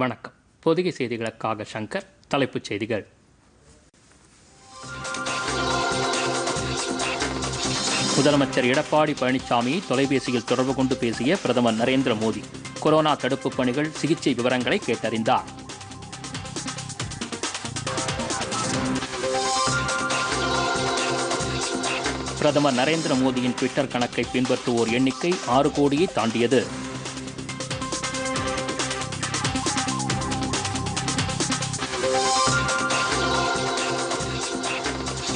வணக்கம். பொதிகை செய்திகளுக்காக சங்கர் தலைப்புச் செய்திகள். முதலமைச்சர் எடப்பாடி பழனிசாமியை தொலைபேசியில் தொடர்பு கொண்டு பேசிய பிரதமர் நரேந்திர மோடி கொரோனா தடுப்புப் பணிகள் சிகிச்சை விவரங்களை கேட்டறிந்தார். பிரதமர் நரேந்திர மோடியின் ட்விட்டர் கணக்கை பின்பற்றுவோர் எண்ணிக்கை ஆறு கோடியை தாண்டியது.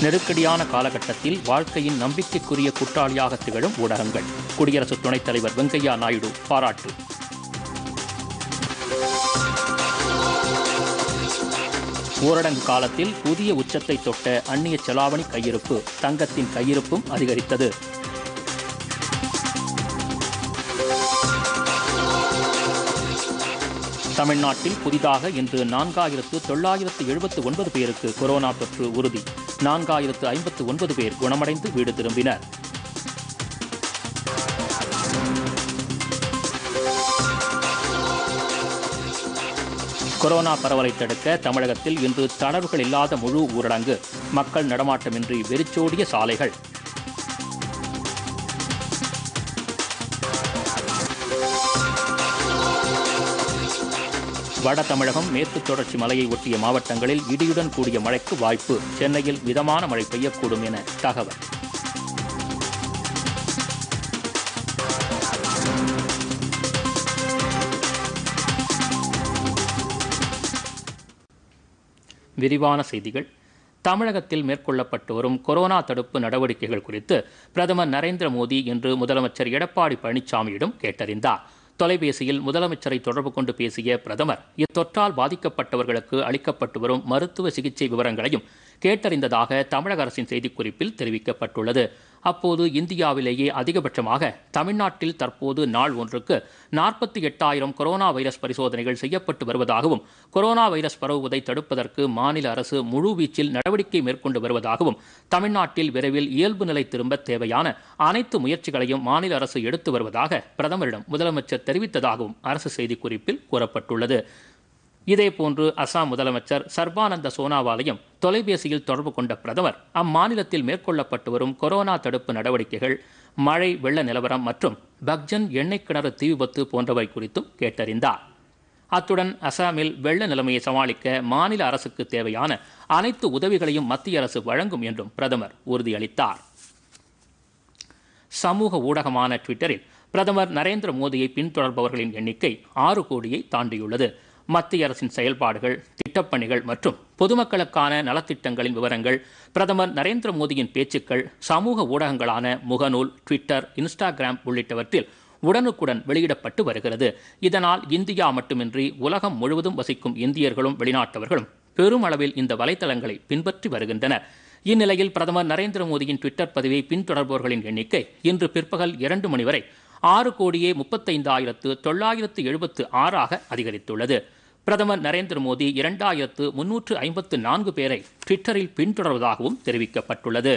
நெருக்கடியான காலகட்டத்தில் வாழ்க்கையின் நம்பிக்கைக்குரிய குற்றாளியாக திகழும் ஊடகங்கள். குடியரசு துணைத் தலைவர் வெங்கையா நாயுடு பாராட்டு. ஊரடங்கு காலத்தில் புதிய உச்சத்தை தொட்ட அந்நிய செலாவணி கையிருப்பு தங்கத்தின் கையிருப்பும் அதிகரித்தது. தமிழ்நாட்டில் புதிதாக இன்று நான்காயிரத்து தொள்ளாயிரத்து எழுபத்து ஒன்பது பேருக்கு கொரோனா தொற்று உறுதி. நான்காயிரத்து ஐம்பத்து ஒன்பது பேர் குணமடைந்து வீடு திரும்பினர். கொரோனா பரவலை தடுக்க தமிழகத்தில் இன்று தளர்வுகள் இல்லாத முழு ஊரடங்கு. மக்கள் நடமாட்டமின்றி வெறிச்சோடிய சாலைகள். வட தமிழகம் மேற்கு தொடர்ச்சி மலையை ஒட்டிய மாவட்டங்களில் இடியுடன் கூடிய மழைக்கு வாய்ப்பு. சென்னையில் மிதமான மழை பெய்யக்கூடும் என தகவல். விரிவான செய்திகள். தமிழகத்தில் மேற்கொள்ளப்பட்டு வரும் கொரோனா தடுப்பு நடவடிக்கைகள் குறித்து பிரதமர் நரேந்திர மோடி இன்று முதலமைச்சர் எடப்பாடி பழனிசாமியிடம் கேட்டறிந்தார். தொலைபேசியில் முதலமைச்சரை தொடர்பு கொண்டு பேசிய பிரதமர் இத்தொற்றால் பாதிக்கப்பட்டவர்களுக்கு அளிக்கப்பட்டு வரும் மருத்துவ சிகிச்சை விவரங்களையும் கேட்டறிந்ததாக தமிழக அரசின் செய்திக்குறிப்பில் தெரிவிக்கப்பட்டுள்ளது. அப்போது இந்தியாவிலேயே அதிகபட்சமாக தமிழ்நாட்டில் தற்போது நாள் ஒன்றுக்கு நாற்பத்தி எட்டாயிரம் கொரோனா வைரஸ் பரிசோதனைகள் செய்யப்பட்டு வருவதாகவும் கொரோனா வைரஸ் பரவுவதை தடுப்பதற்கு மாநில அரசு முழுவீச்சில் நடவடிக்கை மேற்கொண்டு வருவதாகவும் தமிழ்நாட்டில் விரைவில் இயல்பு நிலை திரும்ப தேவையான அனைத்து முயற்சிகளையும் மாநில அரசு எடுத்து வருவதாக பிரதமரிடம் முதலமைச்சர் தெரிவித்ததாகவும் அரசு செய்திக்குறிப்பில் கூறப்பட்டுள்ளது. இதேபோன்று அசாம் முதலமைச்சர் சர்பானந்த சோனாவாலையும் தொலைபேசியில் தொடர்பு கொண்ட பிரதமர் அம்மாநிலத்தில் மேற்கொள்ளப்பட்டு வரும் கொரோனா தடுப்பு நடவடிக்கைகள் மழை வெள்ள நிலவரம் மற்றும் பக்ஜன் எண்ணெய் கிணறு தீ விபத்து போன்றவை குறித்தும் கேட்டறிந்தார். அத்துடன் அசாமில் வெள்ள நிலைமையை சமாளிக்க மாநில அரசுக்கு தேவையான அனைத்து உதவிகளையும் மத்திய அரசு வழங்கும் என்றும் பிரதமர் உறுதியளித்தார். சமூக ஊடகமான ட்விட்டரில் பிரதமர் நரேந்திர மோடியை பின்தொடர்பவர்களின் எண்ணிக்கை ஆறு கோடியை தாண்டியுள்ளது. மத்திய அரசின் செயல்பாடுகள் திட்டப்பணிகள் மற்றும் பொதுமக்களுக்கான நலத்திட்டங்களின் விவரங்கள் பிரதமர் நரேந்திர மோடியின் பேச்சுக்கள் சமூக ஊடகங்களான முகநூல் ட்விட்டர் இன்ஸ்டாகிராம் உள்ளிட்டவற்றில் உடனுக்குடன் வெளியிடப்பட்டு வருகிறது. இதனால் இந்தியா மட்டுமின்றி உலகம் முழுவதும் வசிக்கும் இந்தியர்களும் வெளிநாட்டவர்களும் பெருமளவில் இந்த வலைத்தளங்களை பின்பற்றி வருகின்றனர். இந்நிலையில் பிரதமர் நரேந்திர மோடியின் ட்விட்டர் பதிவை பின்தொடர்பவர்களின் எண்ணிக்கை இன்று பிற்பகல் இரண்டு மணி வரை ஆறு கோடியே முப்பத்தைந்தாயிரத்து தொள்ளாயிரத்து எழுபத்து ஆறாக அதிகரித்துள்ளது. பிரதமர் நரேந்திர மோடி இரண்டாயிரத்து முன்னூற்று ஐம்பத்து நான்கு பேரை ட்விட்டரில் பின்தொடர்வதாகவும் தெரிவிக்கப்பட்டுள்ளது.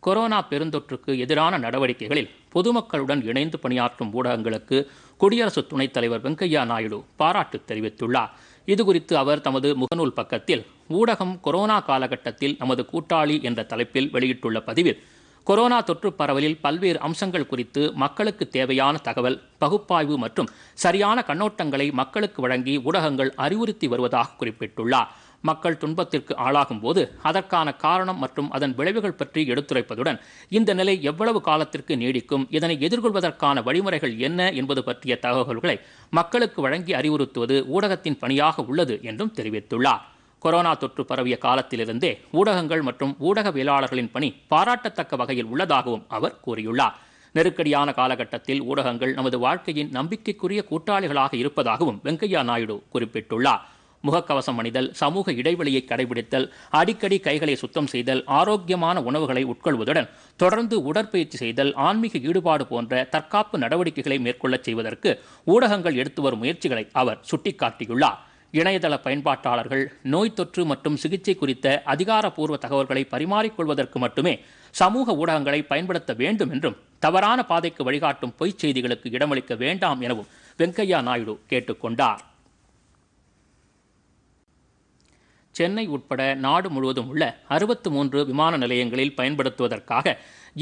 கொரோனா பெருந்தொற்றுக்கு எதிரான நடவடிக்கைகளில் பொதுமக்களுடன் இணைந்து பணியாற்றும் ஊடகங்களுக்கு குடியரசு துணைத் தலைவர் வெங்கையா நாயுடு பாராட்டு தெரிவித்துள்ளார். இதுகுறித்து அவர் தமது முகநூல் பக்கத்தில் ஊடகம் கொரோனா காலகட்டத்தில் நமது கூட்டாளி என்ற தலைப்பில் வெளியிட்டுள்ள பதிவில் கொரோனா தொற்று பரவலில் பல்வேறு அம்சங்கள் குறித்து மக்களுக்கு தேவையான தகவல் பகுப்பாய்வு மற்றும் சரியான கண்ணோட்டங்களை மக்களுக்கு வழங்கி ஊடகங்கள் அறிவுறுத்தி வருவதாக குறிப்பிட்டுள்ளார். மக்கள் துன்பத்திற்கு ஆளாகும் போது அதற்கான காரணம் மற்றும் அதன் விளைவுகள் பற்றி எடுத்துரைப்பதுடன் இந்த நிலை எவ்வளவு காலத்திற்கு நீடிக்கும் இதனை எதிர்கொள்வதற்கான வழிமுறைகள் என்ன என்பது பற்றிய தகவல்களை மக்களுக்கு வழங்கி அறிவுறுத்துவது ஊடகத்தின் பணியாக உள்ளது என்றும் தெரிவித்துள்ளார். கொரோனா தொற்று பரவிய காலத்திலிருந்தே ஊடகங்கள் மற்றும் ஊடகவியலாளர்களின் பணி பாராட்டத்தக்க வகையில் உள்ளதாகவும் அவர் கூறியுள்ளார். நெருக்கடியான காலகட்டத்தில் ஊடகங்கள் நமது வாழ்க்கையின் நம்பிக்கைக்குரிய கூட்டாளிகளாக இருப்பதாகவும் வெங்கையா நாயுடு குறிப்பிட்டுள்ளார். முகக்கவசம் அணிதல் சமூக இடைவெளியை கடைபிடித்தல் அடிக்கடி கைகளை சுத்தம் செய்தல் ஆரோக்கியமான உணவுகளை உட்கொள்வதுடன் தொடர்ந்து உடற்பயிற்சி செய்தல் ஆன்மீக ஈடுபாடு போன்ற தற்காப்பு நடவடிக்கைகளை மேற்கொள்ளச் செய்வதற்கு ஊடகங்கள் எடுத்து வரும் முயற்சிகளை அவர் சுட்டிக்காட்டியுள்ளார். இணையதள பயன்பாட்டாளர்கள் நோய் தொற்று மற்றும் சிகிச்சை குறித்த அதிகாரப்பூர்வ தகவல்களை பரிமாறிக்கொள்வதற்கு மட்டுமே சமூக ஊடகங்களை பயன்படுத்த வேண்டும் என்றும் தவறான பாதைக்கு வழிகாட்டும் பொய்ச் செய்திகளுக்கு இடமளிக்க வேண்டாம் எனவும் வெங்கையா நாயுடு கேட்டுக்கொண்டார் சென்னை உட்பட நாடு முழுவதும் உள்ள அறுபத்து மூன்று விமான நிலையங்களில் பயன்படுத்துவதற்காக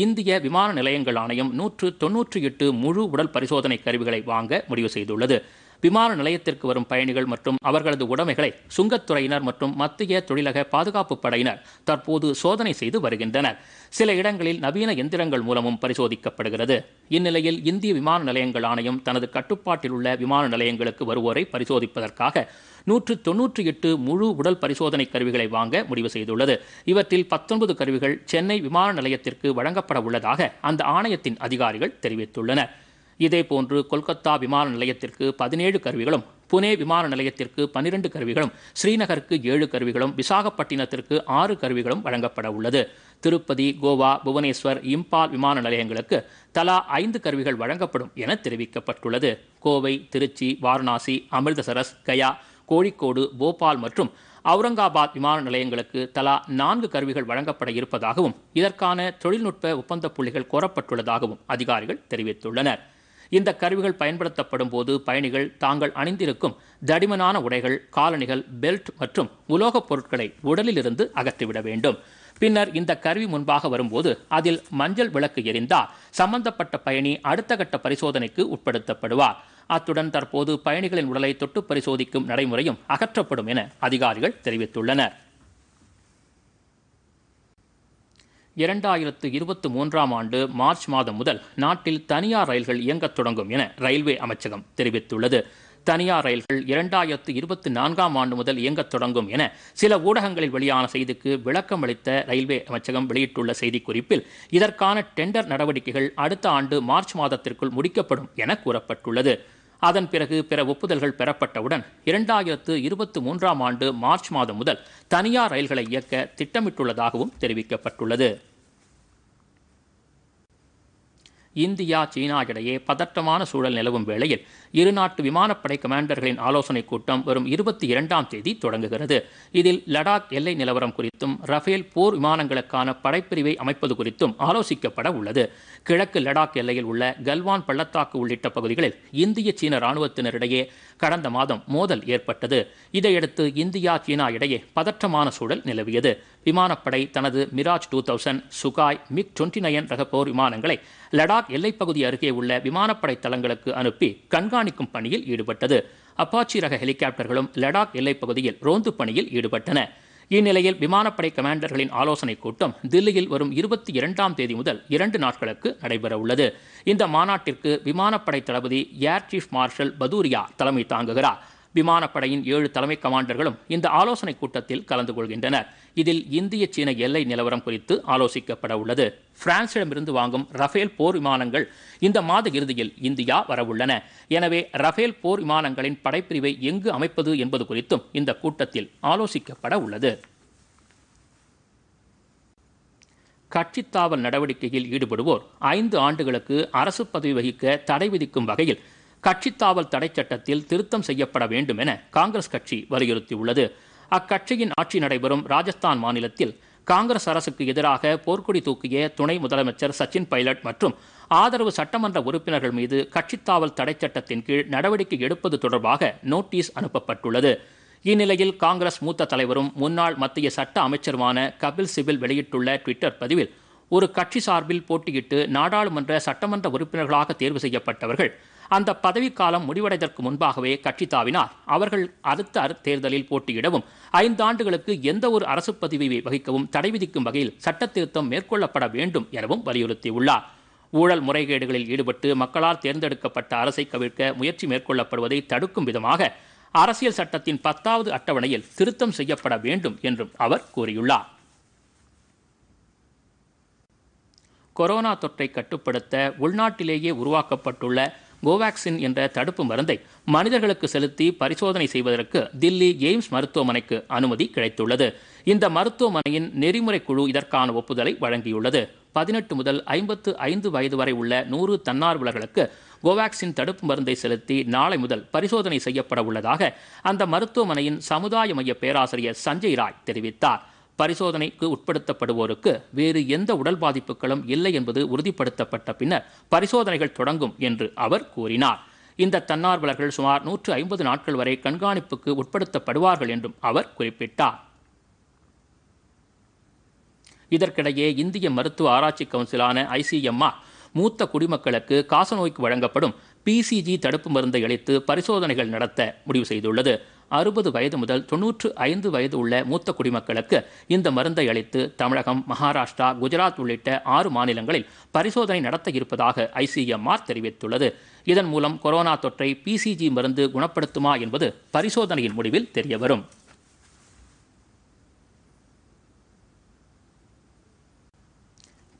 இந்திய விமான நிலையங்கள் ஆணையம் நூற்று தொன்னூற்றி எட்டு முழு உடல் பரிசோதனை கருவிகளை வாங்க முடிவு செய்துள்ளது. விமான நிலையத்திற்கு வரும் பயணிகள் மற்றும் அவர்களது உடைமைகளை சுங்கத்துறையினர் மற்றும் மத்திய தொழிலக பாதுகாப்பு படையினர் தற்போது சோதனை செய்து வருகின்றனர். சில இடங்களில் நவீன எந்திரங்கள் மூலமும் பரிசோதிக்கப்படுகிறது. இந்நிலையில் இந்திய விமான நிலையங்கள் ஆணையம் தனது கட்டுப்பாட்டில் உள்ள விமான நிலையங்களுக்கு வருவோரை பரிசோதிப்பதற்காக நூற்று தொன்னூற்றி எட்டு முழு உடல் பரிசோதனை கருவிகளை வாங்க முடிவு செய்துள்ளது. இவற்றில் பத்தொன்பது கருவிகள் சென்னை விமான நிலையத்திற்கு வழங்கப்பட உள்ளதாக அந்த ஆணையத்தின் அதிகாரிகள் தெரிவித்துள்ளனர். இதேபோன்று கொல்கத்தா விமான நிலையத்திற்கு பதினேழு கருவிகளும் புனே விமான நிலையத்திற்கு பன்னிரண்டு கருவிகளும் ஸ்ரீநகருக்கு ஏழு கருவிகளும் விசாகப்பட்டினத்திற்கு ஆறு கருவிகளும் வழங்கப்பட உள்ளது. திருப்பதி கோவா புவனேஸ்வர் இம்பால் விமான நிலையங்களுக்கு தலா ஐந்து கருவிகள் வழங்கப்படும் என தெரிவிக்கப்பட்டுள்ளது. கோவை திருச்சி வாரணாசி அமிர்தசரஸ் கயா கோழிக்கோடு போபால் மற்றும் அவுரங்காபாத் விமான நிலையங்களுக்கு தலா நான்கு கருவிகள் வழங்கப்பட இருப்பதாகவும் இதற்கான தொழில்நுட்ப ஒப்பந்த புள்ளிகள் கோரப்பட்டுள்ளதாகவும் அதிகாரிகள் தெரிவித்துள்ளனர். இந்த கருவிகள் பயன்படுத்தப்படும் போது பயணிகள் தாங்கள் அணிந்திருக்கும் தடிமனான உடைகள் காலணிகள் பெல்ட் மற்றும் உலோகப் பொருட்களை உடலிலிருந்து அகற்றிவிட வேண்டும். பின்னர் இந்த கருவி முன்பாக வரும்போது அதில் மஞ்சள் விளக்கு எரிந்தால் சம்பந்தப்பட்ட பயணி அடுத்த கட்ட பரிசோதனைக்கு உட்படுத்தப்படுவார். அத்துடன் தற்போது பயணிகளின் உடலை தொட்டு பரிசோதிக்கும் நடைமுறையும் அகற்றப்படும் என அதிகாரிகள் தெரிவித்துள்ளனர். இரண்டாயிரத்து இருபத்தி மூன்றாம் ஆண்டு மார்ச் மாதம் முதல் நாட்டில் தனியார் ரயில்கள் இயங்கத் தொடங்கும் என ரயில்வே அமைச்சகம் தெரிவித்துள்ளது. தனியார் ரயில்கள் இரண்டாயிரத்து இருபத்தி நான்காம் ஆண்டு முதல் இயங்கத் தொடங்கும் என சில ஊடகங்களில் வெளியான செய்திக்கு விளக்கம் அளித்த ரயில்வே அமைச்சகம் வெளியிட்டுள்ள செய்திக்குறிப்பில் இதற்கான டெண்டர் நடவடிக்கைகள் அடுத்த ஆண்டு மார்ச் மாதத்திற்குள் முடிக்கப்படும் என கூறப்பட்டுள்ளது. அதன் பிறகு பிற ஒப்புதல்கள் பெறப்பட்டவுடன் இரண்டாயிரத்து இருபத்தி மூன்றாம் ஆண்டு மார்ச் மாதம் முதல் தனியார் ரயில்களை இயக்க திட்டமிட்டுள்ளதாகவும் தெரிவிக்கப்பட்டுள்ளது. இந்தியா சீனா இடையே பதற்றமான சூழல் நிலவும் வேளையில் இருநாட்டு விமானப்படை கமாண்டர்களின் ஆலோசனைக் கூட்டம் வரும் இருபத்தி இரண்டாம் தேதி தொடங்குகிறது. இதில் லடாக் எல்லை நிலவரம் குறித்தும் ரஃபேல் போர் விமானங்களுக்கான படைப்பிரிவை அமைப்பது குறித்தும் ஆலோசிக்கப்பட உள்ளது. கிழக்கு லடாக் எல்லையில் உள்ள கல்வான் பள்ளத்தாக்கு உள்ளிட்ட பகுதிகளில் இந்திய சீன ராணுவத்தினரிடையே கடந்த மாதம் மோதல் ஏற்பட்டது. இதையடுத்து இந்தியா சீனா இடையே பதற்றமான சூழல் நிலவியது. விமானப்படை தனது Mirage two thousand Sukhoi MiG twenty nine ரக போர் விமானங்களை லடாக் எல்லைப்பகுதி அருகே உள்ள விமானப்படை தளங்களுக்கு அனுப்பி கண்காணிக்கும் பணியில் ஈடுபட்டது. அப்பாச்சி ரக ஹெலிகாப்டர்களும் லடாக் எல்லைப்பகுதியில் ரோந்து பணியில் ஈடுபட்டன. இந்நிலையில் விமானப்படை கமாண்டர்களின் ஆலோசனைக் கூட்டம் தில்லியில் வரும் இருபத்தி இரண்டாம் தேதி முதல் இரண்டு நாட்களுக்கு நடைபெற உள்ளது இந்த மாநாட்டிற்கு விமானப்படை தளபதி ஏர் சீஃப் மார்ஷல் பதூரியா தலைமை தாங்குகிறார். விமானப்படையின் ஏழு தலைமை கமாண்டர்களும் இந்த ஆலோசனைக் கூட்டத்தில் கலந்து கொள்கின்றனர். இதில் இந்திய சீன எல்லை நிலவரம் குறித்து ஆலோசிக்கப்பட உள்ளது. பிரான்சிடமிருந்து வாங்கும் ரஃபேல் போர் விமானங்கள் இந்த மாத இறுதியில் இந்தியா வரவுள்ளன. எனவே ரஃபேல் போர் விமானங்களின் படைப்பிரிவை எங்கு அமைப்பது என்பது குறித்தும் இந்த கூட்டத்தில் ஆலோசிக்கப்பட உள்ளது. கட்சித்தாவல் நடவடிக்கையில் ஈடுபடுவோர் ஐந்து ஆண்டுகளுக்கு அரசு பதவி வகிக்க தடை விதிக்கும் வகையில் கட்சித்தாவல் தடை சட்டத்தில் திருத்தம் செய்யப்பட வேண்டும் என காங்கிரஸ் கட்சி வலியுறுத்தியுள்ளது. அக்கட்சியின் ஆட்சி நடைபெறும் ராஜஸ்தான் மாநிலத்தில் காங்கிரஸ் அரசுக்கு எதிராக போர்க்கொடி தூக்கிய துணை முதலமைச்சர் சச்சின் பைலட் மற்றும் ஆதரவு சட்டமன்ற உறுப்பினர்கள் மீது கட்சித்தாவல் தடை சட்டத்தின் கீழ் நடவடிக்கை எடுப்பது தொடர்பாக நோட்டீஸ் அனுப்பப்பட்டுள்ளது. இந்நிலையில் காங்கிரஸ் மூத்த தலைவரும் முன்னாள் மத்திய சட்ட அமைச்சருமான கபில் சிபில் வெளியிட்டுள்ள ட்விட்டர் பதிவில் ஒரு கட்சி சார்பில் போட்டியிட்டு நாடாளுமன்ற சட்டமன்ற உறுப்பினர்களாக தேர்வு செய்யப்பட்டவர்கள் அந்த பதவிக்காலம் முடிவடைவதற்கு முன்பாகவே கட்சி தாவினார். அவர்கள் அடுத்த தேர்தலில் போட்டியிடவும் ஐந்தாண்டுகளுக்கு எந்த ஒரு அரசு பதவியை வகிக்கவும் தடை விதிக்கும் வகையில் சட்ட திருத்தம் மேற்கொள்ளப்பட வேண்டும் எனவும் வலியுறுத்தியுள்ளார். ஊழல் முறைகேடுகளில் ஈடுபட்டு மக்களால் தேர்ந்தெடுக்கப்பட்ட அரசை கவிழ்க்க முயற்சி மேற்கொள்ளப்படுவதை தடுக்கும் விதமாக அரசியல் சட்டத்தின் பத்தாவது அட்டவணையில் திருத்தம் செய்யப்பட வேண்டும் என்றும் அவர் கூறியுள்ளார். கொரோனா தொற்றை கட்டுப்படுத்த உள்நாட்டிலேயே உருவாக்கப்பட்டுள்ள கோவாக்சின் என்ற தடுப்பு மருந்தை மனிதர்களுக்கு செலுத்தி பரிசோதனை செய்வதற்கு தில்லி எய்ம்ஸ் மருத்துவமனைக்கு அனுமதி கிடைத்துள்ளது. இந்த மருத்துவமனையின் நெறிமுறை குழு இதற்கான ஒப்புதலை வழங்கியுள்ளது. பதினெட்டு முதல் ஐம்பத்து ஐந்து வயது வரை உள்ள நூறு தன்னார்வலர்களுக்கு கோவாக்சின் தடுப்பு மருந்தை செலுத்தி நாளை முதல் பரிசோதனை செய்யப்பட உள்ளதாக அந்த மருத்துவமனையின் சமுதாய மைய பேராசிரியர் சஞ்சய் ராய் தெரிவித்தார். பரிசோதனைக்கு உட்படுத்தப்படுவோருக்கு வேறு எந்த உடல் பாதிப்புகளும் இல்லை என்பது உறுதிப்படுத்தப்பட்ட பின்னர் பரிசோதனைகள் தொடங்கும் என்று அவர் கூறினார். இந்த தன்னார்வலர்கள் சுமார் நூற்று ஐம்பது நாட்கள் வரை கண்காணிப்புக்கு உட்படுத்தப்படுவார்கள் என்றும் அவர் குறிப்பிட்டார். இதற்கிடையே இந்திய மருத்துவ ஆராய்ச்சி கவுன்சிலான ஐசிஎம்ஆர் மூத்த குடிமக்களுக்கு காசநோய்க்கு வழங்கப்படும் பிசிஜி தடுப்பு மருந்தை அளித்து பரிசோதனைகள் நடத்த முடிவு செய்துள்ளது. அறுபது வயது முதல் தொன்னூற்று ஐந்து வயது உள்ள மூத்த குடிமக்களுக்கு இந்த மருந்தை அளித்து தமிழகம் மகாராஷ்டிரா குஜராத் உள்ளிட்ட ஆறு மாநிலங்களில் பரிசோதனை நடத்த இருப்பதாக ஐசிஎம்ஆர் தெரிவித்துள்ளது. இதன் மூலம் கொரோனா தொற்றை பிசிஜி மருந்து குணப்படுத்துமா என்பது பரிசோதனையின் முடிவில் தெரியவரும்.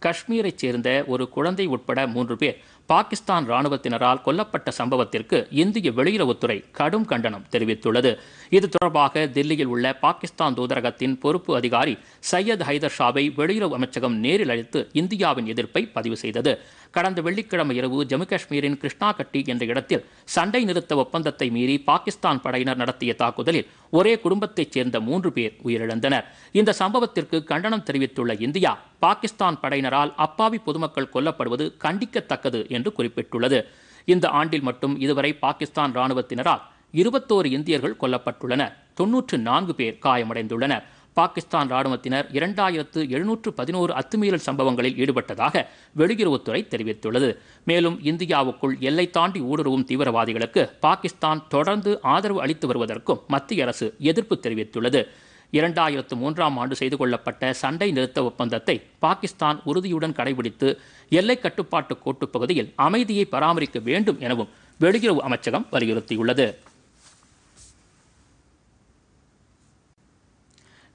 காஷ்மீரைச் சேர்ந்த ஒரு குழந்தை உட்பட மூன்று பேர் பாகிஸ்தான் ராணுவத்தினரால் கொல்லப்பட்ட சம்பவத்திற்கு இந்திய வெளியுறவுத்துறை கடும் கண்டனம் தெரிவித்துள்ளது. இது தொடர்பாக தில்லியில் உள்ள பாகிஸ்தான் தூதரகத்தின் பொறுப்பு அதிகாரி சையத் ஹைதர் ஷாவை வெளியுறவு அமைச்சகம் நேரில் அழைத்து இந்தியாவின் எதிர்ப்பை பதிவு செய்தது. கடந்த வெள்ளிக்கிழமை இரவு ஜம்மு காஷ்மீரின் கிருஷ்ணாகட்டி என்ற இடத்தில் சண்டை நிறுத்த ஒப்பந்தத்தை மீறி பாகிஸ்தான் படையினர் நடத்திய தாக்குதலில் ஒரே குடும்பத்தைச் சேர்ந்த மூன்று பேர் உயிரிழந்தனர். இந்த சம்பவத்திற்கு கண்டனம் தெரிவித்துள்ள இந்தியா பாகிஸ்தான் படையினரால் அப்பாவி பொதுமக்கள் கொல்லப்படுவது கண்டிக்கத்தக்கது என்று குறிப்பிட்டுள்ளது. இந்த ஆண்டில் மட்டும் இதுவரை பாகிஸ்தான் ராணுவத்தினரால் இருபத்தோரு இந்தியர்கள் கொல்லப்பட்டுள்ளனர். தொன்னூற்று நான்கு பேர் காயமடைந்துள்ளனர். பாகிஸ்தான் ராணுவத்தினர் இரண்டாயிரத்து எழுநூற்று பதினோரு அத்துமீறல் சம்பவங்களில் ஈடுபட்டதாக வெளியுறவுத்துறை தெரிவித்துள்ளது. மேலும் இந்தியாவுக்குள் எல்லை தாண்டி ஊடுருவும் தீவிரவாதிகளுக்கு பாகிஸ்தான் தொடர்ந்து ஆதரவு அளித்து வருவதற்கும் மத்திய அரசு எதிர்ப்பு தெரிவித்துள்ளது. இரண்டாயிரத்து மூன்றாம் ஆண்டு செய்து கொள்ளப்பட்ட சண்டை நிறுத்த ஒப்பந்தத்தை பாகிஸ்தான் உறுதியுடன் கடைபிடித்து எல்லை கட்டுப்பாட்டு கோட்டுப் பகுதியில் அமைதியை பராமரிக்க வேண்டும் எனவும் வெளியுறவு அமைச்சகம் வலியுறுத்தியுள்ளது.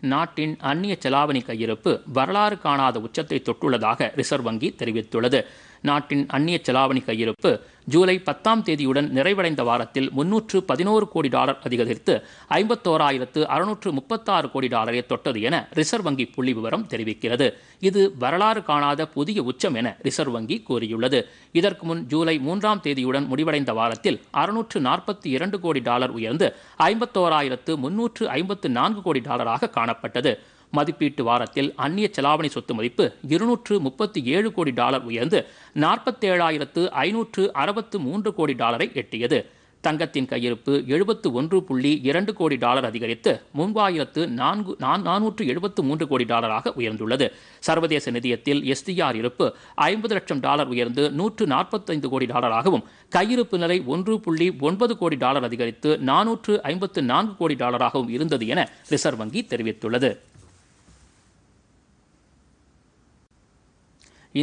நாட்டின் அந்நிய செலாவணி கையிருப்பு வரலாறு காணாத உச்சத்தை தொட்டுள்ளதாக ரிசர்வ் வங்கி தெரிவித்துள்ளது. நாட்டின் அந்நிய செலாவணி கையிருப்பு ஜூலை பத்தாம் தேதியுடன் நிறைவடைந்த வாரத்தில் முன்னூற்று பதினோரு கோடி டாலர் அதிகரித்து ஐம்பத்தோராயிரத்து அறுநூற்று முப்பத்தாறு கோடி டாலரை தொட்டது என ரிசர்வ் வங்கி புள்ளி விவரம் தெரிவிக்கிறது. இது வரலாறு காணாத புதிய உச்சம் என ரிசர்வ் வங்கி கூறியுள்ளது. இதற்கு முன் ஜூலை மூன்றாம் தேதியுடன் முடிவடைந்த வாரத்தில் அறுநூற்று நாற்பத்தி இரண்டு கோடி டாலர் உயர்ந்து ஐம்பத்தோராயிரத்து முன்னூற்று ஐம்பத்து நான்கு கோடி டாலராக காணப்பட்டது. மதிப்பீட்டு வாரத்தில் அந்நிய செலாவணி சொத்து மதிப்பு இருநூற்று முப்பத்தி ஏழு கோடி டாலர் உயர்ந்து நாற்பத்தேழாயிரத்து ஐநூற்று அறுபத்து மூன்று கோடி டாலரை எட்டியது. தங்கத்தின் கையிருப்பு எழுபத்து ஒன்று புள்ளி இரண்டு கோடி டாலர் அதிகரித்து மூவாயிரத்து நான்கு நானூற்று எழுபத்து மூன்று கோடி டாலராக உயர்ந்துள்ளது. சர்வதேச நிதியத்தில் எஸ்டிஆர் இருப்பு ஐம்பது லட்சம் டாலர் உயர்ந்து நூற்று நாற்பத்தைந்து கோடி டாலராகவும் கையிருப்பு நிலை ஒன்று புள்ளி ஒன்பது கோடி டாலர் அதிகரித்து நானூற்று ஐம்பத்து நான்கு கோடி டாலராகவும் இருந்தது என ரிசர்வ் வங்கி தெரிவித்துள்ளது.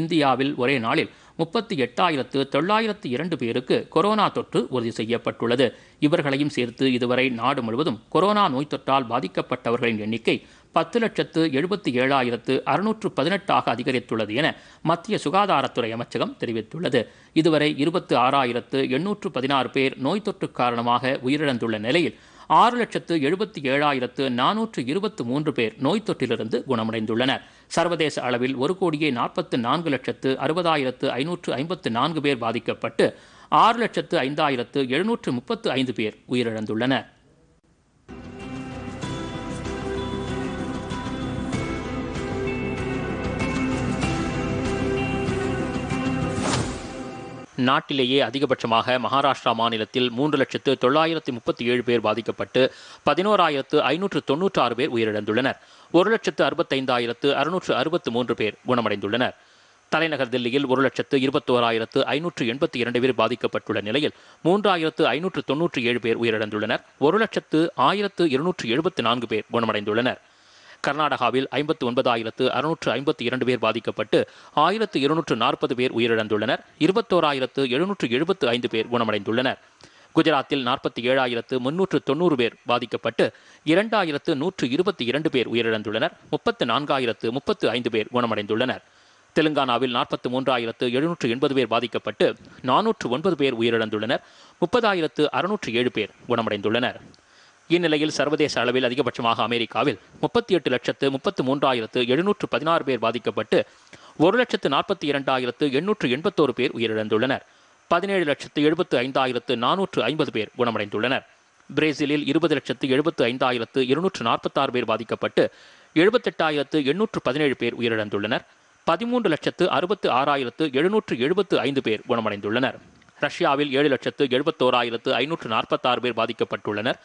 இந்தியாவில் ஒரே நாளில் முப்பத்தி எட்டாயிரத்து தொள்ளாயிரத்து இரண்டு பேருக்கு கொரோனா தொற்று உறுதி செய்யப்பட்டுள்ளது. இவர்களையும் சேர்த்து இதுவரை நாடு முழுவதும் கொரோனா நோய் தொற்றால் பாதிக்கப்பட்டவர்களின் எண்ணிக்கை பத்து லட்சத்து எழுபத்தி ஏழாயிரத்து அறுநூற்று பதினெட்டாக அதிகரித்துள்ளது என மத்திய சுகாதாரத்துறை அமைச்சகம் தெரிவித்துள்ளது. இதுவரை இருபத்து ஆறாயிரத்து எண்ணூற்று பதினாறு பேர் நோய் தொற்று காரணமாக உயிரிழந்துள்ள நிலையில் ஆறு லட்சத்து எழுபத்தி ஏழாயிரத்து நானூற்று இருபத்து மூன்று பேர் நோய் தொற்றிலிருந்து குணமடைந்துள்ளனர். சர்வதேச அளவில் ஒரு கோடியே நாற்பத்து நான்கு லட்சத்து அறுபதாயிரத்து ஐநூற்று ஐம்பத்து நான்கு பேர் பாதிக்கப்பட்டு ஆறு லட்சத்து ஐந்தாயிரத்து எழுநூற்று முப்பத்து ஐந்து பேர் உயிரிழந்துள்ளனர். நாட்டிலேயே அதிகபட்சமாக மகாராஷ்டிரா மாநிலத்தில் மூன்று லட்சத்து தொள்ளாயிரத்து முப்பத்தி ஏழு பேர் பாதிக்கப்பட்டு பதினோராயிரத்து ஐநூற்று தொன்னூற்று ஆறு பேர் உயிரிழந்துள்ளனர். ஒரு லட்சத்து அறுபத்தைந்தாயிரத்து அறுநூற்று அறுபத்து மூன்று பேர் குணமடைந்துள்ளனர். தலைநகர் தில்லியில் ஒரு லட்சத்து இருபத்தோராயிரத்து ஐநூற்று எண்பத்தி இரண்டு பேர் பாதிக்கப்பட்டுள்ள நிலையில் மூன்றாயிரத்து ஐநூற்று தொன்னூற்றி ஏழு பேர் உயிரிழந்துள்ளனர். ஒரு லட்சத்து ஆயிரத்து இருநூற்று எழுபத்து நான்கு பேர் குணமடைந்துள்ளனர். கர்நாடகாவில் ஐம்பத்து ஒன்பதாயிரத்து அறுநூற்று ஐம்பத்தி இரண்டு பேர் பாதிக்கப்பட்டு ஆயிரத்து இருநூற்று நாற்பது பேர் உயிரிழந்துள்ளனர். இருபத்தோராயிரத்து எழுநூற்று எழுபத்து ஐந்து பேர் குணமடைந்துள்ளனர். குஜராத்தில் நாற்பத்தி ஏழாயிரத்து முன்னூற்று தொண்ணூறு பேர் பாதிக்கப்பட்டு இரண்டாயிரத்து நூற்று இருபத்தி இரண்டு பேர் உயிரிழந்துள்ளனர். முப்பத்து நான்காயிரத்து முப்பத்து ஐந்து பேர் குணமடைந்துள்ளனர். தெலுங்கானாவில் நாற்பத்தி மூன்றாயிரத்து எழுநூற்று எண்பது பேர் பாதிக்கப்பட்டு நானூற்று ஒன்பது பேர் உயிரிழந்துள்ளனர். முப்பதாயிரத்து அறுநூற்று ஏழு பேர் குணமடைந்துள்ளனர். இந்நிலையில் சர்வதேச அளவில் அதிகபட்சமாக அமெரிக்காவில் முப்பத்தி எட்டு லட்சத்து முப்பத்து மூன்றாயிரத்து எழுநூற்று பதினாறு பேர் பாதிக்கப்பட்டு ஒரு லட்சத்து நாற்பத்தி இரண்டாயிரத்து எண்ணூற்று எண்பத்தோரு பேர் உயிரிழந்துள்ளனர். பதினேழு லட்சத்து எழுபத்து ஐந்தாயிரத்து நானூற்று ஐம்பது பேர் குணமடைந்துள்ளனர். பிரேசிலில் இருபது லட்சத்து எழுபத்து ஐந்தாயிரத்து இருநூற்று நாற்பத்தாறு பேர் பாதிக்கப்பட்டு எழுபத்தெட்டாயிரத்து எண்ணூற்று பதினேழு பேர் உயிரிழந்துள்ளனர். பதிமூன்று லட்சத்து அறுபத்து ஆறாயிரத்து எழுநூற்று எழுபத்து ஐந்து பேர் குணமடைந்துள்ளனர். ரஷ்யாவில் ஏழு லட்சத்து எழுபத்தோராயிரத்து ஐநூற்று நாற்பத்தாறு பேர் பாதிக்கப்பட்டுள்ளனர்.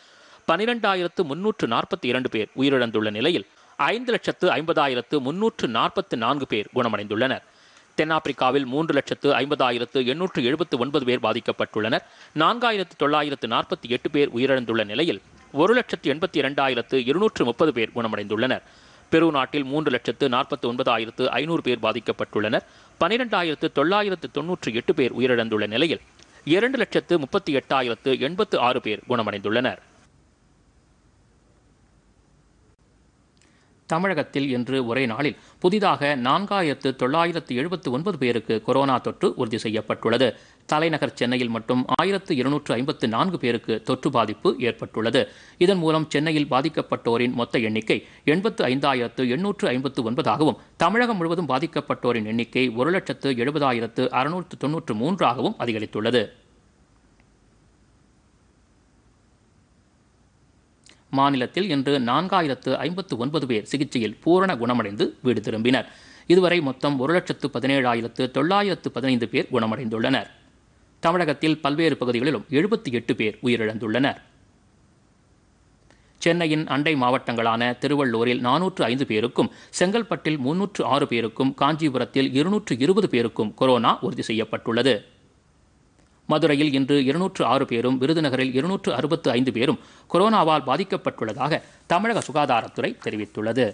பனிரெண்டாயிரத்து முன்னூற்று நாற்பத்தி இரண்டு பேர் உயிரிழந்துள்ள நிலையில் ஐந்து லட்சத்து ஐம்பதாயிரத்து முன்னூற்று நாற்பத்தி நான்கு பேர் குணமடைந்துள்ளனர். தென்னாப்பிரிக்காவில் மூன்று லட்சத்து ஐம்பதாயிரத்து எண்ணூற்று எழுபத்து ஒன்பது பேர் பாதிக்கப்பட்டுள்ளனர். நான்காயிரத்து தொள்ளாயிரத்து நாற்பத்தி எட்டு பேர் உயிரிழந்துள்ள நிலையில் ஒரு லட்சத்து எண்பத்தி இரண்டாயிரத்து இருநூற்று முப்பது பேர் குணமடைந்துள்ளனர். பெரு நாட்டில் மூன்று லட்சத்து நாற்பத்தி ஒன்பதாயிரத்து ஐநூறு பேர் பாதிக்கப்பட்டுள்ளனர். பனிரெண்டாயிரத்து தொள்ளாயிரத்து தொன்னூற்றி எட்டு பேர் உயிரிழந்துள்ள நிலையில் இரண்டு லட்சத்து முப்பத்தி எட்டாயிரத்து எண்பத்து ஆறு பேர் குணமடைந்துள்ளனர். தமிழகத்தில் இன்று ஒரே நாளில் புதிதாக நான்காயிரத்து தொள்ளாயிரத்து எழுபத்து ஒன்பது பேருக்கு கொரோனா தொற்று உறுதி செய்யப்பட்டுள்ளது. தலைநகர் சென்னையில் மட்டும் ஆயிரத்து இருநூற்று ஐம்பத்து நான்கு பேருக்கு தொற்று பாதிப்பு ஏற்பட்டுள்ளது. இதன் மூலம் சென்னையில் பாதிக்கப்பட்டோரின் மொத்த எண்ணிக்கை எண்பத்து ஐந்தாயிரத்து எண்ணூற்று ஐம்பத்து ஒன்பதாகவும் தமிழகம் முழுவதும் பாதிக்கப்பட்டோரின் எண்ணிக்கை ஒரு லட்சத்து எழுபதாயிரத்து அறுநூற்று தொன்னூற்று மூன்றாகவும் அதிகரித்துள்ளது. மாநிலத்தில் இன்று நான்காயிரத்து ஐம்பத்து ஒன்பது பேர் சிகிச்சையில் பூரண குணமடைந்து வீடு திரும்பினர். இதுவரை மொத்தம் ஒரு லட்சத்து பதினேழாயிரத்து தொள்ளாயிரத்து பதினைந்து பேர் குணமடைந்துள்ளனர். தமிழகத்தில் பல்வேறு பகுதிகளிலும் எழுபத்தி எட்டு பேர் உயிரிழந்துள்ளனர். சென்னையின் அண்டை மாவட்டங்களான திருவள்ளூரில் நானூற்று ஐந்து பேருக்கும் செங்கல்பட்டில் முன்னூற்று ஆறு பேருக்கும் காஞ்சிபுரத்தில் இருநூற்று இருபது பேருக்கும் கொரோனா உறுதி செய்யப்பட்டுள்ளது. மதுரையில் இன்று இருநூற்று ஆறு பேரும் விருதுநகரில் இருநூற்று அறுபத்து ஐந்து பேரும் கொரோனாவால் பாதிக்கப்பட்டுள்ளதாக தமிழக சுகாதாரத்துறை தெரிவித்துள்ளது.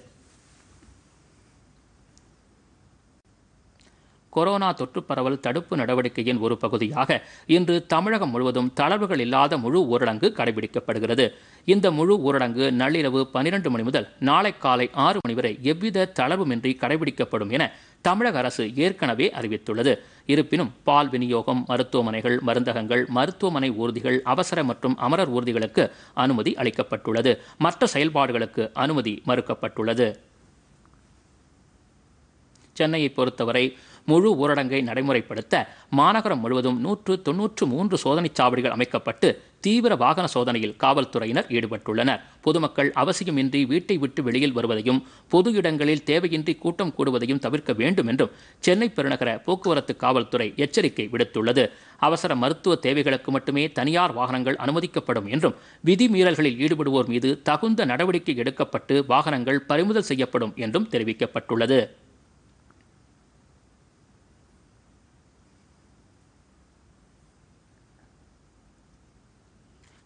கொரோனா தொற்று பரவல் தடுப்பு நடவடிக்கையின் ஒரு பகுதியாக இன்று தமிழகம் முழுவதும் தளர்வுகள் இல்லாத முழு ஊரடங்கு கடைபிடிக்கப்படுகிறது. இந்த முழு ஊரடங்கு நள்ளிரவு பனிரெண்டு மணி முதல் நாளை காலை ஆறு மணி வரை எவ்வித தளர்வுமின்றி கடைபிடிக்கப்படும் என தமிழக அரசு ஏற்கனவே அறிவித்துள்ளது. இருப்பினும் பால் விநியோகம் மருத்துவமனைகள் மருந்தகங்கள் மருத்துவமனை ஊர்திகள் அவசர மற்றும் அமரர் ஊர்திகளுக்கு அனுமதி அளிக்கப்பட்டுள்ளது. மற்ற செயல்பாடுகளுக்கு அனுமதி மறுக்கப்பட்டுள்ளது. சென்னையை பொறுத்தவரை முழு ஊரடங்கை நடைமுறைப்படுத்த மாநகரம் முழுவதும் நூற்று தொன்னூற்று மூன்று சோதனைச் சாவடிகள் அமைக்கப்பட்டு தீவிர வாகன சோதனையில் காவல்துறையினர் ஈடுபட்டுள்ளனர். பொதுமக்கள் அவசியமின்றி வீட்டை விட்டு வெளியில் வருவதையும் பொது இடங்களில் தேவையின்றி கூட்டம் கூடுவதையும் தவிர்க்க வேண்டும் என்றும் சென்னை பெருநகர போக்குவரத்து காவல்துறை எச்சரிக்கை விடுத்துள்ளது. அவசர மருத்துவ தேவைகளுக்கு மட்டுமே தனியார் வாகனங்கள் அனுமதிக்கப்படும் என்றும் விதிமீறல்களில் ஈடுபடுவோர் மீது தகுந்த நடவடிக்கை எடுக்கப்பட்டு வாகனங்கள் பறிமுதல் செய்யப்படும் என்றும் தெரிவிக்கப்பட்டுள்ளது.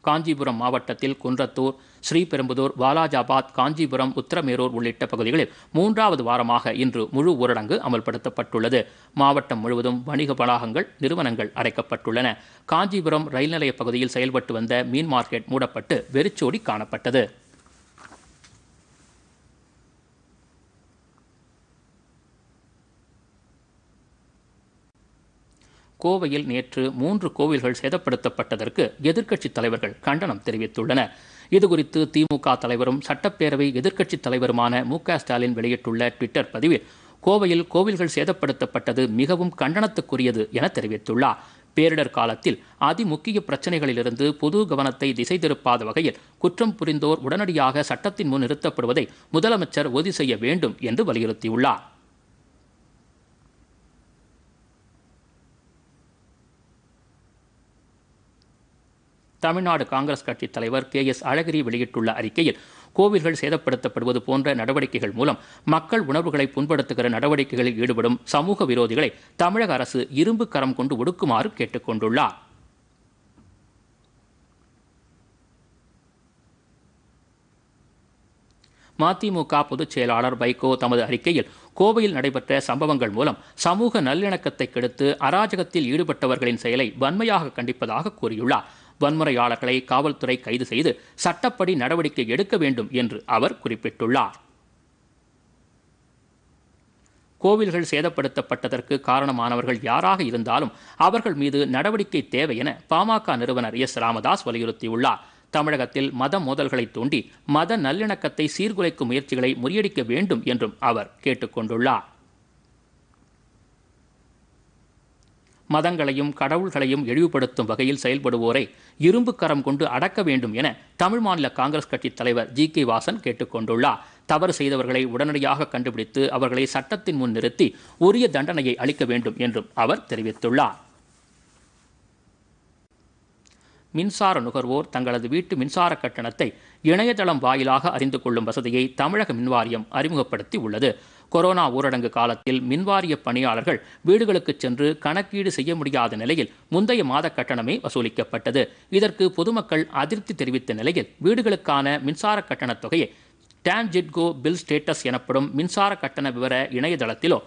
காஞ்சிபுரம் மாவட்டத்தில் குன்றத்தூர் ஸ்ரீபெரும்புதூர் வாலாஜாபாத் காஞ்சிபுரம் உத்தரமேரூர் உள்ளிட்ட பகுதிகளில் மூன்றாவது வாரமாக இன்று முழு ஊரடங்கு அமல்படுத்தப்பட்டுள்ளது. மாவட்டம் முழுவதும் வணிக வளாகங்கள் நிறுவனங்கள் அடைக்கப்பட்டுள்ளன. காஞ்சிபுரம் ரயில் நிலைய பகுதியில் செயல்பட்டு வந்த மீன் மார்க்கெட் மூடப்பட்டு வெறிச்சோடி காணப்பட்டது. கோவையில் நேற்று மூன்று கோவில்கள் சேதப்படுத்தப்பட்டதற்கு எதிர்க்கட்சித் தலைவர்கள் கண்டனம் தெரிவித்துள்ளனர். இதுகுறித்து திமுக தலைவரும் சட்டப்பேரவை எதிர்க்கட்சித் தலைவருமான மு ஸ்டாலின் வெளியிட்டுள்ள ட்விட்டர் பதிவில் கோவையில் கோவில்கள் சேதப்படுத்தப்பட்டது மிகவும் கண்டனத்துக்குரியது என தெரிவித்துள்ளார். பேரிடர் காலத்தில் அதிமுக்கிய பிரச்சனைகளிலிருந்து பொது கவனத்தை திசை திருப்பாத வகையில் குற்றம் புரிந்தோர் உடனடியாக சட்டத்தின் முன் நிறுத்தப்படுவதை முதலமைச்சர் உறுதி செய்ய வேண்டும் என்று வலியுறுத்தியுள்ளார். தமிழ்நாடு காங்கிரஸ் கட்சித் தலைவர் கே எஸ் அழகிரி வெளியிட்டுள்ள அறிக்கையில் கோவில்கள் சேதப்படுத்தப்படுவது போன்ற நடவடிக்கைகள் மூலம் மக்கள் உணர்வுகளை புண்படுத்துகிற நடவடிக்கைகளில் ஈடுபடும் சமூக விரோதிகளை தமிழக அரசு இரும்பு கரம் கொண்டு ஒடுக்குமாறு கேட்டுக்கொண்டுள்ளார் மதிமுக பொதுச் செயலாளர் வைகோ தமது அறிக்கையில் கோவையில் நடைபெற்ற சம்பவங்கள் மூலம் சமூக நல்லிணக்கத்தை கெடுத்து அராஜகத்தில் ஈடுபட்டவர்களின் செயலை வன்மையாக கண்டிப்பதாக கூறியுள்ளார். வன்முறையாளர்களை காவல்துறை கைது செய்து சட்டப்படி நடவடிக்கை எடுக்க வேண்டும் என்று அவர் குறிப்பிட்டுள்ளார். கோவில்கள் சேதப்படுத்தப்பட்டதற்கு காரணமானவர்கள் யாராக இருந்தாலும் அவர்கள் மீது நடவடிக்கை தேவை என பாமக நிறுவனர் எஸ். ராமதாஸ் வலியுறுத்தியுள்ளார். தமிழகத்தில் மத மோதல்களை தூண்டி மத நல்லிணக்கத்தை சீர்குலைக்கும் முயற்சிகளை முறியடிக்க வேண்டும் என்றும் அவர் கேட்டுக்கொண்டுள்ளார். மதங்களையும் கடவுள்களையும் இழிவுபடுத்தும் வகையில் செயல்படுவோரை இரும்பு கரம் கொண்டு அடக்க வேண்டும் என தமிழ் மாநில காங்கிரஸ் கட்சி தலைவர் ஜி கே வாசன் கேட்டுக்கொண்டுள்ளார் தவறு செய்தவர்களை உடனடியாக கண்டுபிடித்து அவர்களை சட்டத்தின் முன் நிறுத்தி உரிய தண்டனையை அளிக்க வேண்டும் என்றும் அவர் தெரிவித்துள்ளார். மின்சார நுகர்வோர் தங்களது வீட்டு மின்சார கட்டணத்தை இணையதளம் வாயிலாக அறிந்து கொள்ளும் வசதியை தமிழக மின்வாரியம் அறிமுகப்படுத்தி உள்ளது கொரோனா ஊரடங்கு காலத்தில் மின்வாரிய பணியாளர்கள் வீடுகளுக்கு சென்று கணக்கீடு செய்ய முடியாத நிலையில் முந்தைய மாத கட்டணமே வசூலிக்கப்பட்டது. இதற்கு பொதுமக்கள் அதிருப்தி தெரிவித்த நிலையில் வீடுகளுக்கான மின்சார கட்டணத் தொகையை டான்ஜிட்கோ பில் ஸ்டேட்டஸ் எனப்படும் மின்சார கட்டண விவர இணையதளத்திலோ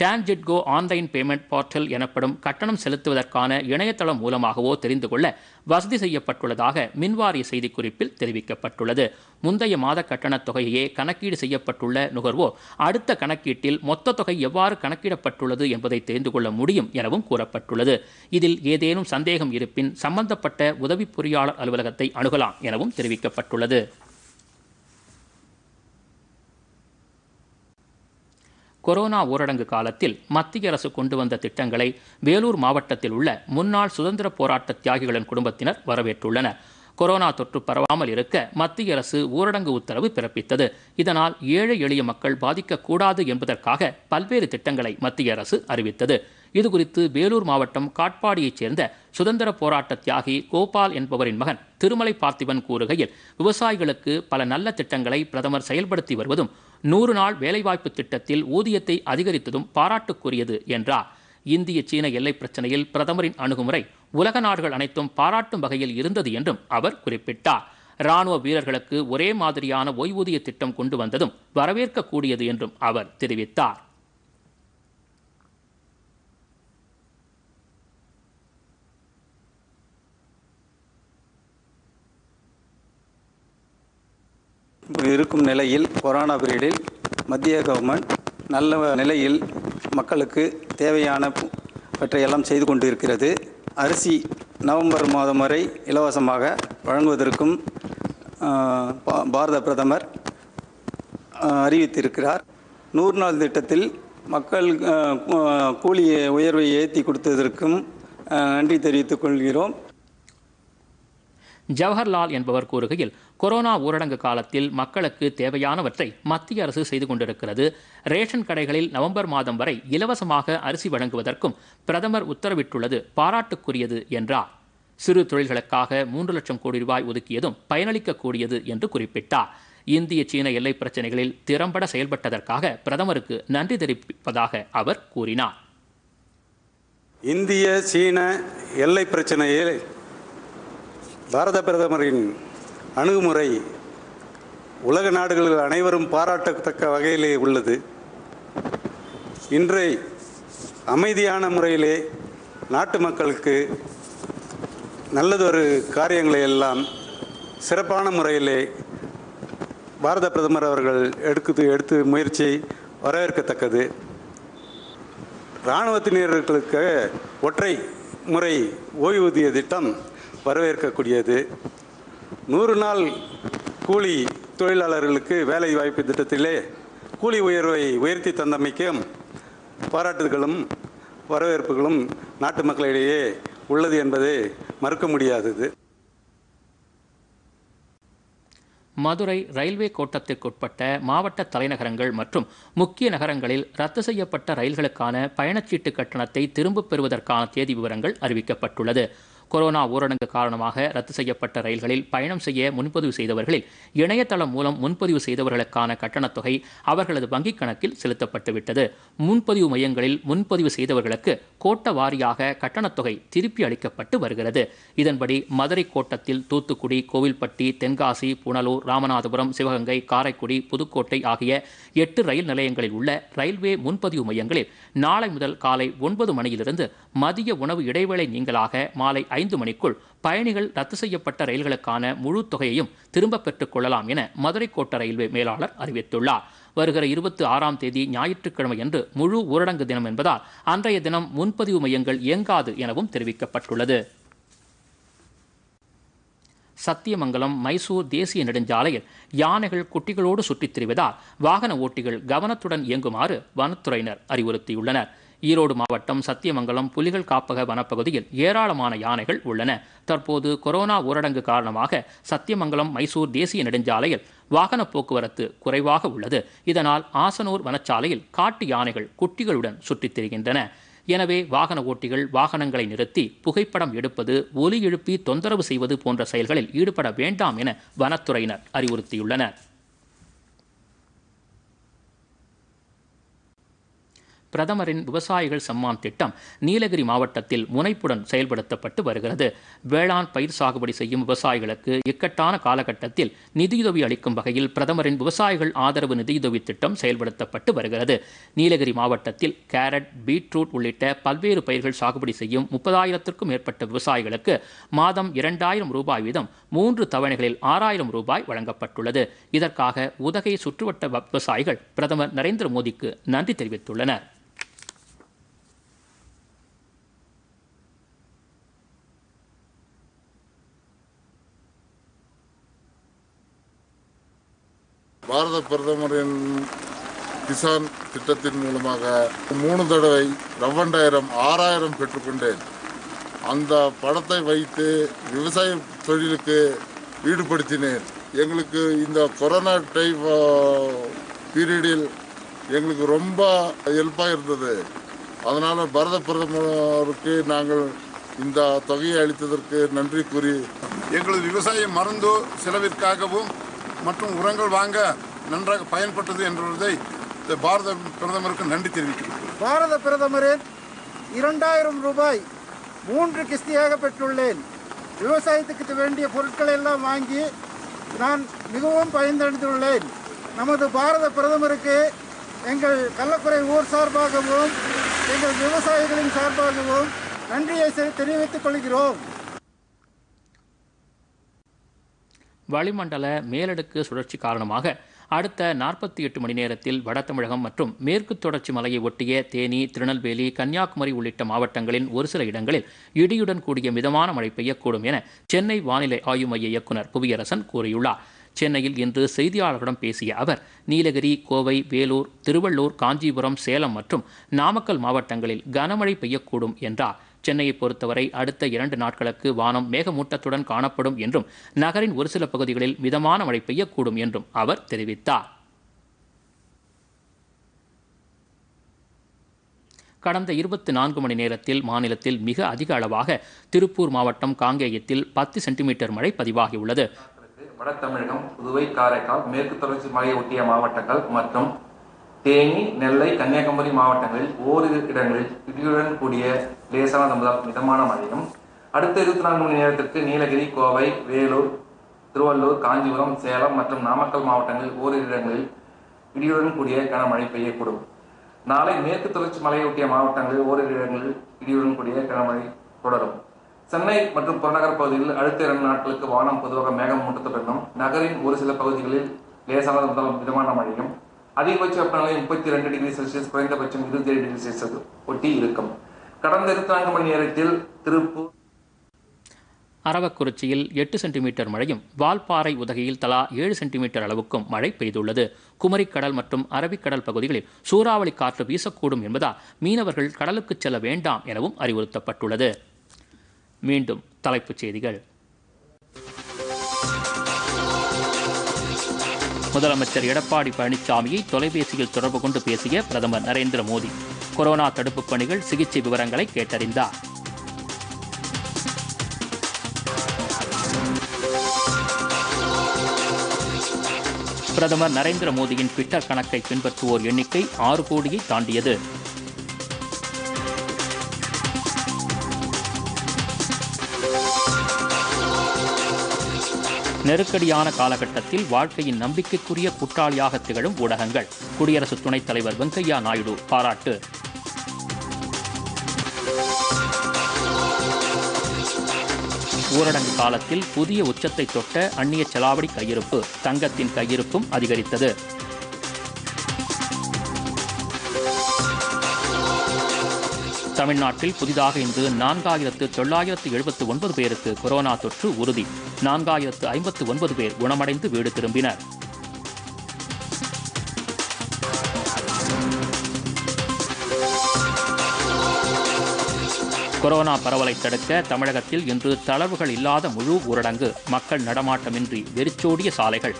டான்ஜெட்கோ ஆன்லைன் பேமெண்ட் போர்ட்டல் எனப்படும் கட்டணம் செலுத்துவதற்கான இணையதளம் மூலமாகவோ தெரிந்து கொள்ள வசதி செய்யப்பட்டுள்ளதாக மின்வாரிய செய்திக்குறிப்பில் தெரிவிக்கப்பட்டுள்ளது. முந்தைய மாத கட்டணத் தொகையே கணக்கீடு செய்யப்பட்டுள்ள நுகர்வோர் அடுத்த கணக்கீட்டில் மொத்த தொகை எவ்வாறு கணக்கிடப்பட்டுள்ளது என்பதை தெரிந்து கொள்ள முடியும் எனவும் கூறப்பட்டுள்ளது. இதில் ஏதேனும் சந்தேகம் இருப்பின் சம்பந்தப்பட்ட உதவி பொறியாளர் அலுவலகத்தை அணுகலாம் எனவும் தெரிவிக்கப்பட்டுள்ளது. கொரோனா ஊரடங்கு காலத்தில் மத்திய அரசு கொண்டு வந்த திட்டங்களை வேலூர் மாவட்டத்தில் உள்ள முன்னாள் சுதந்திர போராட்ட தியாகிகளின் குடும்பத்தினர் வரவேற்றுள்ளனர். கொரோனா தொற்று பரவாமல் இருக்க மத்திய அரசு ஊரடங்கு உத்தரவு பிறப்பித்தது. இதனால் ஏழை எளிய மக்கள் பாதிக்கக்கூடாது என்பதற்காக பல்வேறு திட்டங்களை மத்திய அரசு அறிவித்தது. இதுகுறித்து வேலூர் மாவட்டம் காட்பாடியைச் சேர்ந்த சுதந்திர போராட்ட தியாகி கோபால் என்பவரின் மகன் திருமலை பார்த்திபன் கூறுகையில் விவசாயிகளுக்கு பல நல்ல திட்டங்களை பிரதமர் செயல்படுத்தி வருவதும் நூறு நாள் வேலைவாய்ப்பு திட்டத்தில் ஊதியத்தை அதிகரித்ததும் பாராட்டுக்குரியது என்றார். இந்திய சீன எல்லை பிரச்சனையில் பிரதமரின் அணுகுமுறை உலக நாடுகள் அனைத்தும் பாராட்டும் வகையில் இருந்தது என்றும் அவர் குறிப்பிட்டார். ராணுவ வீரர்களுக்கு ஒரே மாதிரியான ஓய்வூதிய திட்டம் கொண்டு வந்ததும் வரவேற்கக்கூடியது என்றும் அவர் தெரிவித்தார். இருக்கும் நிலையில் கொரோனா பீரியடில் மத்திய கவர்மெண்ட் நல்ல நிலையில் மக்களுக்கு தேவையானவற்றையெல்லாம் செய்து கொண்டு இருக்கிறது அரிசி நவம்பர் மாதம் வரை இலவசமாக வழங்குவதற்கும் பா- பாரத பிரதமர் அறிவித்திருக்கிறார். நூறு நாள் திட்டத்தில் மக்கள் கூலி உயர்வை ஏற்றி கொடுத்ததற்கும் நன்றி தெரிவித்துக் கொள்கிறோம். ஜவஹர்லால் என்பவர் கூறுகையில் கொரோனா ஊரடங்கு காலத்தில் மக்களுக்கு தேவையானவற்றை மத்திய அரசு செய்து கொண்டிருக்கிறது. ரேஷன் கடைகளில் நவம்பர் மாதம் வரை இலவசமாக அரிசி வழங்குவதற்கும் பிரதமர் உத்தரவிட்டுள்ளது பாராட்டுக்குரியது என்றார். சிறு தொழில்களுக்காக மூன்று லட்சம் கோடி ரூபாய் ஒதுக்கியதும் பயனளிக்கக்கூடியது என்று குறிப்பிட்டார். இந்திய சீன எல்லை பிரச்சனைகளில் திறம்பட செயல்பட்டதற்காக பிரதமருக்கு நன்றி தெரிவிப்பதாக அவர் கூறினார். இந்திய சீன எல்லை பிரச்சனையில் பாரத பிரதமரின் அணுகுமுறை உலக நாடுகளில் அனைவரும் பாராட்டத்தக்க வகையிலே உள்ளது. இன்றை அமைதியான முறையிலே நாட்டு மக்களுக்கு நல்லதொரு காரியங்களை எல்லாம் சிறப்பான முறையிலே பாரத பிரதமர் அவர்கள் எடுக்குது எடுத்து முயற்சி வரவேற்கத்தக்கது. இராணுவத்தினர்களுக்கு ஒற்றை முறை ஓய்வூதிய திட்டம் வரவேற்கக்கூடியது. நூறு நாள் கூலி தொழிலாளர்களுக்கு வேலை வாய்ப்பு திட்டத்திலே கூலி உயர்வை உயர்த்தி தந்தமைக்கும் பாராட்டுகளும் வரவேற்புகளும் நாட்டு மக்களிடையே உள்ளது என்பதை மறுக்க முடியாதது. மதுரை ரயில்வே கோட்டத்திற்குட்பட்ட மாவட்ட தலைநகரங்கள் மற்றும் முக்கிய நகரங்களில் ரத்து செய்யப்பட்ட ரயில்களுக்கான பயணச்சீட்டு கட்டணத்தை திரும்பப் பெறுவதற்கான தேதி விவரங்கள் அறிவிக்கப்பட்டுள்ளது. கொரோனா ஊரடங்கு காரணமாக ரத்து செய்யப்பட்ட ரயில்களில் பயணம் செய்ய முன்பதிவு செய்தவர்களில் இணையதளம் மூலம் முன்பதிவு செய்தவர்களுக்கான கட்டணத் தொகை அவர்களது வங்கிக் கணக்கில் செலுத்தப்பட்டுவிட்டது. முன்பதிவு மையங்களில் முன்பதிவு செய்தவர்களுக்கு கோட்ட வாரியாக கட்டணத் தொகை திருப்பி அளிக்கப்பட்டு வருகிறது. இதன்படி மதுரை கோட்டத்தில் தூத்துக்குடி கோவில்பட்டி தென்காசி புனலூர் ராமநாதபுரம் சிவகங்கை காரைக்குடி புதுக்கோட்டை ஆகிய எட்டு ரயில் நிலையங்களில் உள்ள ரயில்வே முன்பதிவு மையங்களில் நாளை முதல் காலை ஒன்பது மணியிலிருந்து மதிய உணவு இடைவேளை நீங்களாக மாலை ஐந்து மணிக்குள் பயணிகள் ரத்து செய்யப்பட்ட ரயில்களுக்கான முழு தொகையையும் திரும்பப் பெற்றுக் கொள்ளலாம் என மதுரை கோட்ட ரயில்வே மேலாளர் அறிவித்துள்ளார். வருகிற இருபத்தி ஆறாம் தேதி ஞாயிற்றுக்கிழமை அன்று முழு ஊரடங்கு தினம் என்பதால் அன்றைய தினம் முன்பதிவு மையங்கள் இயங்காது எனவும் தெரிவிக்கப்பட்டுள்ளது. சத்தியமங்கலம் மைசூர் தேசிய நெடுஞ்சாலையில் யானைகள் குட்டிகளோடு சுற்றித் திரிவதால் வாகன ஓட்டிகள் கவனத்துடன் இயங்குமாறு வனத்துறையினர் அறிவுறுத்தியுள்ளனர். ஈரோடு மாவட்டம் சத்தியமங்கலம் புலிகள் காப்பக வனப்பகுதியில் ஏராளமான யானைகள் உள்ளன. தற்போது கொரோனா ஊரடங்கு காரணமாக சத்தியமங்கலம் மைசூர் தேசிய நெடுஞ்சாலையில் வாகன போக்குவரத்து குறைவாக உள்ளது. இதனால் ஆசனூர் வனச்சாலையில் காட்டு யானைகள் குட்டிகளுடன் சுற்றித் திரிகின்றன. எனவே வாகன ஓட்டிகள் வாகனங்களை நிறுத்தி புகைப்படம் எடுப்பது ஒலி எழுப்பி தொந்தரவு செய்வது போன்ற செயல்களில் ஈடுபட வேண்டாம் என வனத்துறையினர் அறிவுறுத்தியுள்ளனர். பிரதமரின் விவசாயிகள் சம்மான் திட்டம் நீலகிரி மாவட்டத்தில் முனைப்புடன் செயல்படுத்தப்பட்டு வருகிறது. வேளாண் பயிர் சாகுபடி செய்யும் விவசாயிகளுக்கு இக்கட்டான காலகட்டத்தில் நிதியுதவி அளிக்கும் வகையில் பிரதமரின் விவசாயிகள் ஆதரவு நிதியுதவி திட்டம் செயல்படுத்தப்பட்டு வருகிறது. நீலகிரி மாவட்டத்தில் கேரட் பீட்ரூட் உள்ளிட்ட பல்வேறு பயிர்கள் சாகுபடி செய்யும் முப்பதாயிரத்திற்கும் மேற்பட்ட விவசாயிகளுக்கு மாதம் இரண்டாயிரம் ரூபாய் வீதம் மூன்று தவணைகளில் ஆறாயிரம் ரூபாய் வழங்கப்பட்டுள்ளது. இதற்காக உதகை சுற்றுவட்ட விவசாயிகள் பிரதமர் நரேந்திர மோடிக்கு நன்றி தெரிவித்துள்ளனர். பாரத பிரதமரின் கிசான் திட்டத்தின் மூலமாக மூணு தடவை ரவ்வண்டாயிரம் ஆறாயிரம் பெற்றுக்கொண்டேன். அந்த படத்தை வைத்து விவசாய தொழிலுக்கு ஈடுபடுத்தினேன். எங்களுக்கு இந்த கொரோனா டைம் பீரியடில் எங்களுக்கு ரொம்ப ஹெல்ப்பாக இருந்தது. அதனால் பாரத பிரதமருக்கு நாங்கள் இந்த தொகையை அளித்ததற்கு நன்றி கூறி எங்களது விவசாயம் மருந்து செலவிற்காகவும் மற்றும் உரங்கள் வாங்க நன்றாக பயன்பட்டது என்பதை பாரத பிரதமருக்கு நன்றி தெரிவிக்கிறேன் பாரத பிரதமரின் இரண்டாயிரம் ரூபாய் மூன்று கிஸ்தியாக பெற்றுள்ளேன். விவசாயத்துக்கு வேண்டிய பொருட்களை எல்லாம் வாங்கி நான் மிகவும் பயந்தடைந்துள்ளேன். நமது பாரத பிரதமருக்கு எங்கள் கள்ளக்குறை ஊர் சார்பாகவும் எங்கள் விவசாயிகளின் சார்பாகவும் நன்றியை தெரிவித்துக் கொள்கிறோம். வளிமண்டல மேலடுக்கு சுழற்சி காரணமாக அடுத்த நாற்பத்தி எட்டு மணி நேரத்தில் வட தமிழகம் மற்றும் மேற்கு தொடர்ச்சி மலையை ஒட்டிய தேனி திருநெல்வேலி கன்னியாகுமரி உள்ளிட்ட மாவட்டங்களின் ஒரு சில இடங்களில் இடியுடன் கூடிய மிதமான மழை பெய்யக்கூடும் என சென்னை வானிலை ஆய்வு மைய இயக்குனர் புவியரசன் கூறியுள்ளார். சென்னையில் இன்று செய்தியாளர்களிடம் பேசிய அவர் நீலகிரி கோவை வேலூர் திருவள்ளூர் காஞ்சிபுரம் சேலம் மற்றும் நாமக்கல் மாவட்டங்களில் கனமழை பெய்யக்கூடும் என்றார். சென்னையை பொறுத்தவரை அடுத்த இரண்டு நாட்களுக்கு வானம் மேகமூட்டத்துடன் காணப்படும் என்றும் நகரின் ஒரு சில பகுதிகளில் மிதமான மழை பெய்யக்கூடும் என்றும் அவர் தெரிவித்தார். கடந்த இருபத்தி நான்கு மணி நேரத்தில் மாநிலத்தில் மிக அதிக அளவாக திருப்பூர் மாவட்டம் காங்கேயத்தில் பத்து சென்டிமீட்டர் மழை பதிவாகியுள்ளது. வட தமிழகம் புதுவை காரைக்கால் மேற்கு தொடர்ச்சி மலையை ஒட்டிய மாவட்டங்கள் மற்றும் தேனி நெல்லை கன்னியாகுமரி மாவட்டங்களில் ஓரிரு இடங்களில் இடியுடன் கூடிய லேசான முதல் மிதமான மழையும். அடுத்த இருபத்தி நான்கு மணி நேரத்திற்கு நீலகிரி கோவை வேலூர் திருவள்ளூர் காஞ்சிபுரம் சேலம் மற்றும் நாமக்கல் மாவட்டங்களில் ஓரிரு இடங்களில் இடியுடன் கூடிய கனமழை பெய்யக்கூடும். நாளை மேற்கு தொடர்ச்சி மலையொட்டிய மாவட்டங்களில் ஓரிரு இடங்களில் இடியுடன் கூடிய கனமழை தொடரும். சென்னை மற்றும் புறநகர் பகுதிகளில் அடுத்த இரண்டு நாட்களுக்கு வானம் பொதுவாக மேகம் மூட்டத்துடனும் நகரின் ஒரு சில பகுதிகளில் லேசானது முதல் மிதமான மழையும் அதிகபட்ச வெப்பநிலை முப்பத்தி ரெண்டு டிகிரி செல்சியஸ் குறைந்தபட்சம் இருபத்தி ஏழு டிகிரி செல்சியஸ் ஒட்டி இருக்கும். கடந்த இருபத்தி நான்கு மணி நேரத்தில் திருப்பூர் அரவக்குறிச்சியில் எட்டு சென்டிமீட்டர் மழையும் வால்பாறை உதகையில் தலா ஏழு சென்டிமீட்டர் அளவுக்கும் மழை பெய்துள்ளது. குமரிக்கடல் மற்றும் அரபிக்கடல் பகுதிகளில் சூறாவளி காற்று வீசக்கூடும் என்பதால் மீனவர்கள் கடலுக்கு செல்ல வேண்டாம் எனவும் அறிவுறுத்தப்பட்டுள்ளது. மீண்டும் தலைப்புச் செய்திகள். முதலமைச்சர் எடப்பாடி பழனிசாமியை தொலைபேசியில் தொடர்பு கொண்டு பேசிய பிரதமர் நரேந்திர மோடி. கொரோனா தடுப்புப் பணிகள் சிகிச்சை விவரங்களை கேட்டறிந்தார். பிரதமர் நரேந்திர மோடியின் ட்விட்டர் கணக்கை பின்பற்றுவோர் எண்ணிக்கை ஆறு கோடியை தாண்டியது. நெருக்கடியான காலகட்டத்தில் வாழ்க்கையின் நம்பிக்கைக்குரிய குற்றாளியாக திகழும் ஊடகங்கள். குடியரசு துணைத் தலைவர் வெங்கையா நாயுடு பாராட்டு. ஊரடங்கு காலத்தில் புதிய உச்சத்தை தொட்ட அந்நிய செலாவடி கையிருப்பு தங்கத்தின் கையிருப்பும் அதிகரித்தது. தமிழ்நாட்டில் புதிதாக இன்று நான்காயிரத்து தொள்ளாயிரத்து எழுபத்து ஒன்பது பேருக்கு கொரோனா தொற்று உறுதி. நான்காயிரத்து ஐம்பத்து ஒன்பது பேர் குணமடைந்து வீடு திரும்பினர். கொரோனா பரவலை தடுக்க தமிழகத்தில் இன்று தளர்வுகள் இல்லாத முழு ஊரடங்கு. மக்கள் நடமாட்டமின்றி வெறிச்சோடிய சாலைகள்.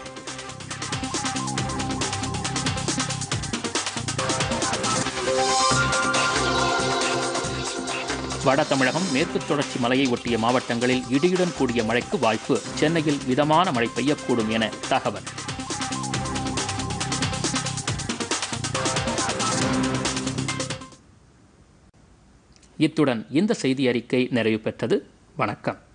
வட தமிழகம் மேற்கு தொடர்ச்சி மலையை ஒட்டிய மாவட்டங்களில் இடியுடன் கூடிய மழைக்கு வாய்ப்பு சென்னையில் மிதமான மழை பெய்யக்கூடும் என தகவல். இத்துடன் இந்த செய்தி அறிக்கை நிறைவு பெற்றது. வணக்கம்.